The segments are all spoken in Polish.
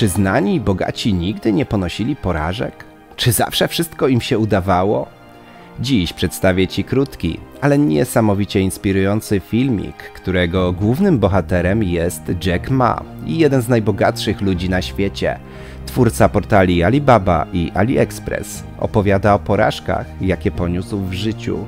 Czy znani i bogaci nigdy nie ponosili porażek? Czy zawsze wszystko im się udawało? Dziś przedstawię Ci krótki, ale niesamowicie inspirujący filmik, którego głównym bohaterem jest Jack Ma, jeden z najbogatszych ludzi na świecie. Twórca portali Alibaba i AliExpress opowiada o porażkach, jakie poniósł w życiu.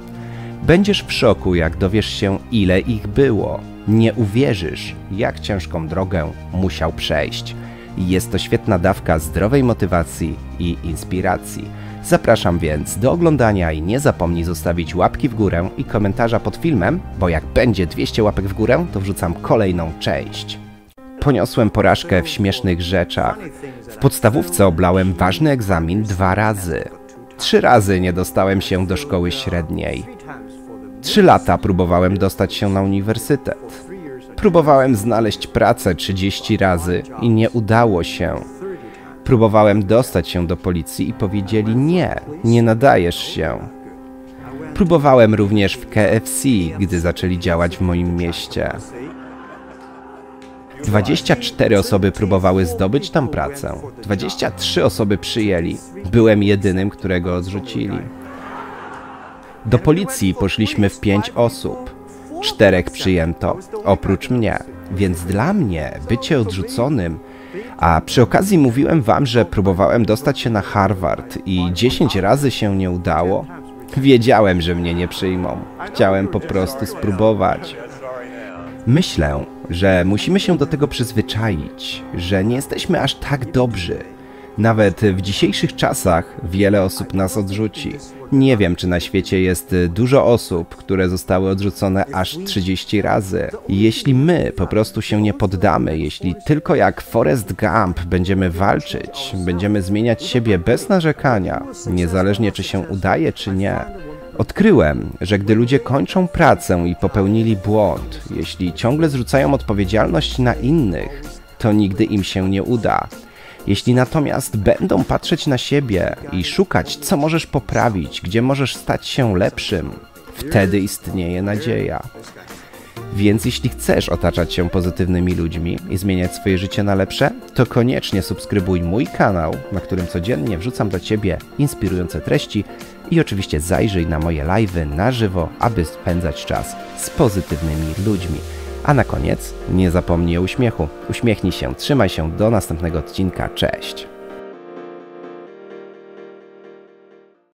Będziesz w szoku, jak dowiesz się, ile ich było. Nie uwierzysz, jak ciężką drogę musiał przejść. Jest to świetna dawka zdrowej motywacji i inspiracji. Zapraszam więc do oglądania i nie zapomnij zostawić łapki w górę i komentarza pod filmem, bo jak będzie 200 łapek w górę, to wrzucam kolejną część. Poniosłem porażkę w śmiesznych rzeczach. W podstawówce oblałem ważny egzamin dwa razy. Trzy razy nie dostałem się do szkoły średniej. Trzy lata próbowałem dostać się na uniwersytet. Próbowałem znaleźć pracę 30 razy i nie udało się. Próbowałem dostać się do policji i powiedzieli nie, nie nadajesz się. Próbowałem również w KFC, gdy zaczęli działać w moim mieście. 24 osoby próbowały zdobyć tam pracę. 23 osoby przyjęli. Byłem jedynym, którego odrzucili. Do policji poszliśmy w 5 osób. Czterech przyjęto, oprócz mnie. Więc dla mnie bycie odrzuconym a przy okazji mówiłem wam, że próbowałem dostać się na Harvard i 10 razy się nie udało. Wiedziałem, że mnie nie przyjmą. Chciałem po prostu spróbować. Myślę, że musimy się do tego przyzwyczaić, że nie jesteśmy aż tak dobrzy. Nawet w dzisiejszych czasach wiele osób nas odrzuci. Nie wiem, czy na świecie jest dużo osób, które zostały odrzucone aż 30 razy. Jeśli my po prostu się nie poddamy, jeśli tylko jak Forrest Gump będziemy walczyć, będziemy zmieniać siebie bez narzekania, niezależnie czy się udaje, czy nie, Odkryłem, że gdy ludzie kończą pracę i popełnili błąd, jeśli ciągle zrzucają odpowiedzialność na innych, to nigdy im się nie uda. Jeśli natomiast będą patrzeć na siebie i szukać, co możesz poprawić, gdzie możesz stać się lepszym, wtedy istnieje nadzieja. Więc jeśli chcesz otaczać się pozytywnymi ludźmi i zmieniać swoje życie na lepsze, to koniecznie subskrybuj mój kanał, na którym codziennie wrzucam do Ciebie inspirujące treści i oczywiście zajrzyj na moje live'y na żywo, aby spędzać czas z pozytywnymi ludźmi. A na koniec nie zapomnij o uśmiechu. Uśmiechnij się, trzymaj się do następnego odcinka. Cześć!